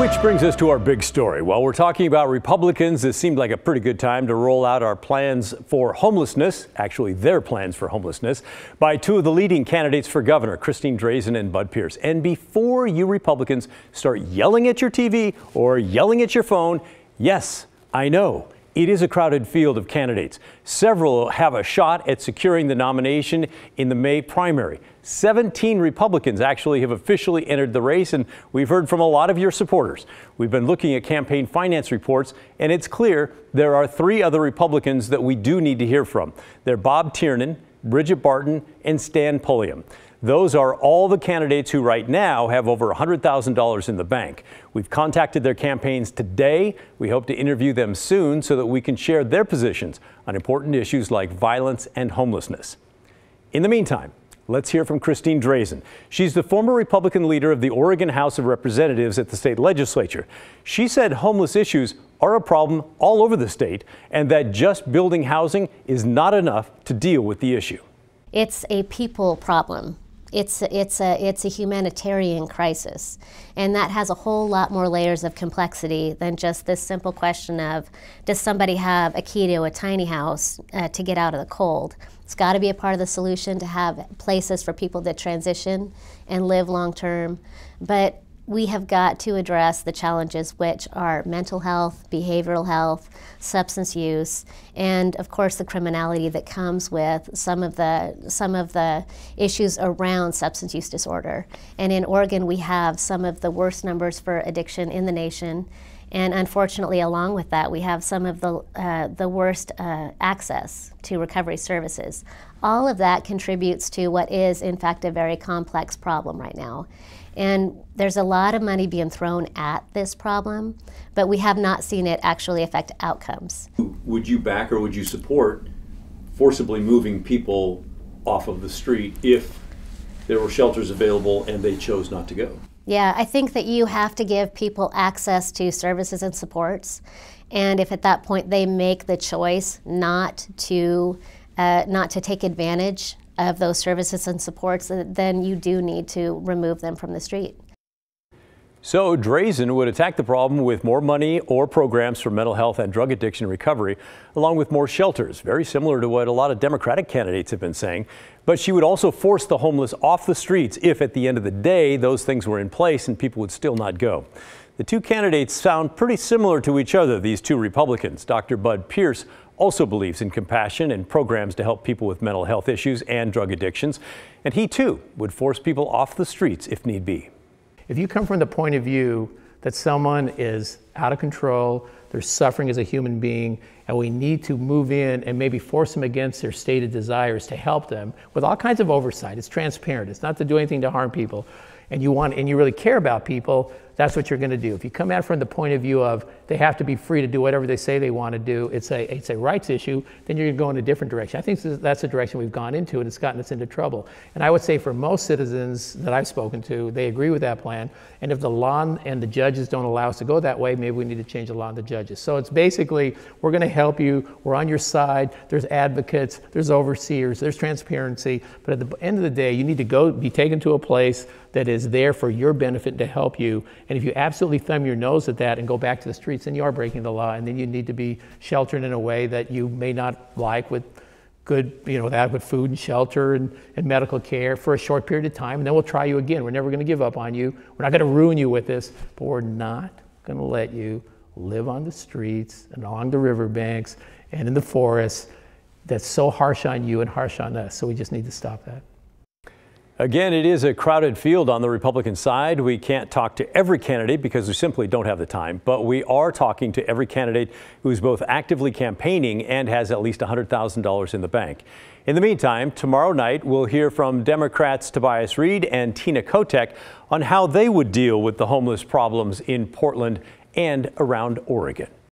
Which brings us to our big story. While we're talking about Republicans, this seemed like a pretty good time to roll out our plans for homelessness, actually their plans for homelessness, by two of the leading candidates for governor, Christine Drazan and Bud Pierce. And before you Republicans start yelling at your TV or yelling at your phone, yes, I know. It is a crowded field of candidates. Several have a shot at securing the nomination in the May primary. 17 Republicans actually have officially entered the race, and we've heard from a lot of your supporters. We've been looking at campaign finance reports, and it's clear there are three other Republicans that we do need to hear from. They're Bob Tiernan, Bridget Barton, and Stan Pulliam. Those are all the candidates who right now have over $100,000 in the bank. We've contacted their campaigns today. We hope to interview them soon so that we can share their positions on important issues like violence and homelessness. In the meantime, Let's hear from Christine Drazan. She's the former Republican leader of the Oregon House of Representatives at the state legislature. She said homeless issues are a problem all over the state and that just building housing is not enough to deal with the issue. It's a people problem. It's a, it's a it's a humanitarian crisis, and that has a whole lot more layers of complexity than just this simple question of does somebody have a key to a tiny house uh, to get out of the cold? It's got to be a part of the solution to have places for people to transition and live long term, but we have got to address the challenges which are mental health, behavioral health, substance use, and of course the criminality that comes with some of the some of the issues around substance use disorder. And in Oregon we have some of the worst numbers for addiction in the nation. And unfortunately, along with that, we have some of the, uh, the worst uh, access to recovery services. All of that contributes to what is, in fact, a very complex problem right now. And there's a lot of money being thrown at this problem, but we have not seen it actually affect outcomes. Would you back or would you support forcibly moving people off of the street if there were shelters available and they chose not to go? Yeah, I think that you have to give people access to services and supports. And if at that point they make the choice not to, uh, not to take advantage of those services and supports, then you do need to remove them from the street. So Drazan would attack the problem with more money or programs for mental health and drug addiction recovery, along with more shelters, very similar to what a lot of Democratic candidates have been saying. But she would also force the homeless off the streets if at the end of the day those things were in place and people would still not go. The two candidates sound pretty similar to each other, these two Republicans. Dr. Bud Pierce also believes in compassion and programs to help people with mental health issues and drug addictions. And he too would force people off the streets if need be. If you come from the point of view that someone is out of control, they're suffering as a human being, and we need to move in and maybe force them against their stated desires to help them with all kinds of oversight. It's transparent. It's not to do anything to harm people. And you want and you really care about people, that's what you're going to do. If you come at it from the point of view of they have to be free to do whatever they say they want to do, it's a, it's a rights issue, then you're going to go in a different direction. I think that's the direction we've gone into, and it's gotten us into trouble. And I would say for most citizens that I've spoken to, they agree with that plan. And if the law and the judges don't allow us to go that way, maybe we need to change the law and the judges. So it's basically, we're going to help you, we're on your side, there's advocates, there's overseers, there's transparency, but at the end of the day, you need to go be taken to a place that is there for your benefit to help you. And if you absolutely thumb your nose at that and go back to the streets, then you are breaking the law. And then you need to be sheltered in a way that you may not like with good, you know, with adequate food and shelter and, and medical care for a short period of time. And then we'll try you again. We're never going to give up on you. We're not going to ruin you with this, but we're not going to let you live on the streets and along the riverbanks and in the forests that's so harsh on you and harsh on us. So we just need to stop that. Again, it is a crowded field on the Republican side. We can't talk to every candidate because we simply don't have the time, but we are talking to every candidate who's both actively campaigning and has at least $100,000 in the bank. In the meantime, tomorrow night we'll hear from Democrats Tobias Read and Tina Kotek on how they would deal with the homeless problems in Portland and around Oregon.